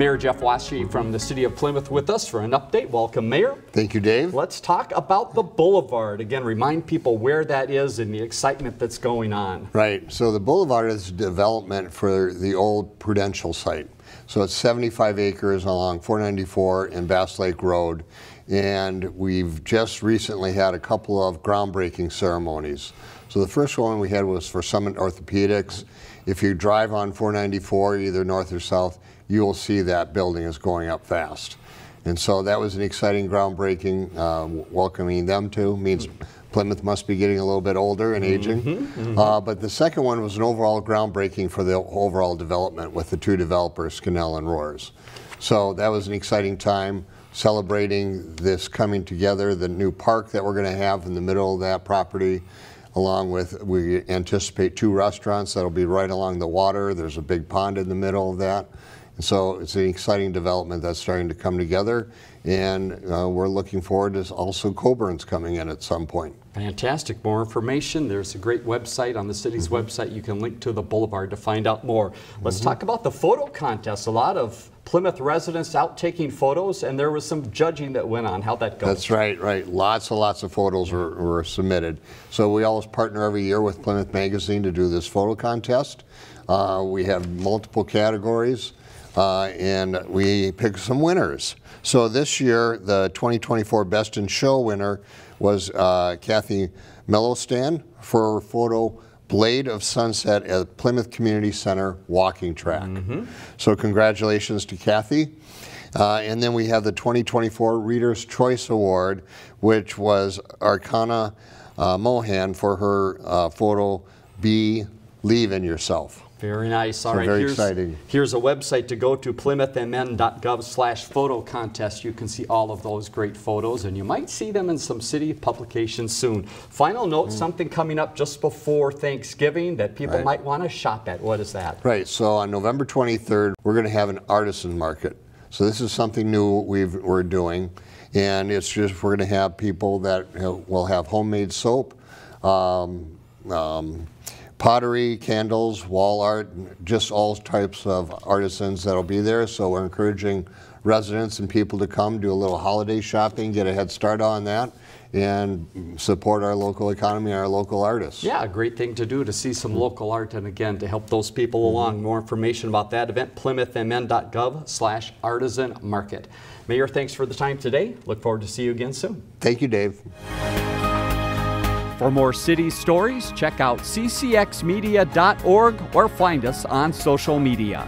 Mayor Jeff Wosje from the City of Plymouth with us for an update. Welcome, Mayor. Thank you, Dave. Let's talk about the Boulevard. Again, remind people where that is and the excitement that's going on. Right. So the Boulevard is development for the old Prudential site. So it's 75 acres along 494 and Bass Lake Road. And we've just recently had a couple of groundbreaking ceremonies. So the first one we had was for Summit Orthopedics. If you drive on 494, either north or south, you will see that building is going up fast. And so that was an exciting groundbreaking, uh, welcoming them to. Means Plymouth must be getting a little bit older and aging. Mm -hmm, mm -hmm. Uh, but the second one was an overall groundbreaking for the overall development with the two developers, Scannell and Roers. So that was an exciting time celebrating this coming together, the new park that we're going to have in the middle of that property, along with, we anticipate two restaurants that'll be right along the water. There's a big pond in the middle of that. And so it's an exciting development that's starting to come together. And uh, we're looking forward to also Coburn's coming in at some point. Fantastic. More information. There's a great website on the city's mm -hmm. website. You can link to the Boulevard to find out more. Let's mm -hmm. talk about the photo contest. A lot of Plymouth residents out taking photos, and there was some judging that went on. How'd that go? That's right, right. Lots and lots of photos were, were submitted. So we always partner every year with Plymouth Magazine to do this photo contest. Uh, we have multiple categories. Uh, and we picked some winners. So this year, the 2024 Best in Show winner was uh, Kathy Mellowstan for her photo Blade of Sunset at Plymouth Community Center walking track. Mm -hmm. So congratulations to Kathy. Uh, and then we have the 2024 Reader's Choice Award, which was Archana uh, Mohan for her uh, photo Be Leave in Yourself. Very nice. All so right, very here's, exciting. Here's a website to go to, plymouthmn.gov slash photo contest. You can see all of those great photos, and you might see them in some city publications soon. Final note, mm. something coming up just before Thanksgiving that people right. might want to shop at. What is that? Right, so on November 23rd, we're going to have an artisan market. So this is something new we are doing, and it's just we're going to have people that will have homemade soap, um, um, pottery, candles, wall art, just all types of artisans that'll be there. So we're encouraging residents and people to come do a little holiday shopping, get a head start on that and support our local economy and our local artists. Yeah, a great thing to do to see some local art and again to help those people mm -hmm. along. More information about that event, plymouthmn.gov slash artisan market. Mayor, thanks for the time today. Look forward to see you again soon. Thank you, Dave. For more city stories, check out ccxmedia.org or find us on social media.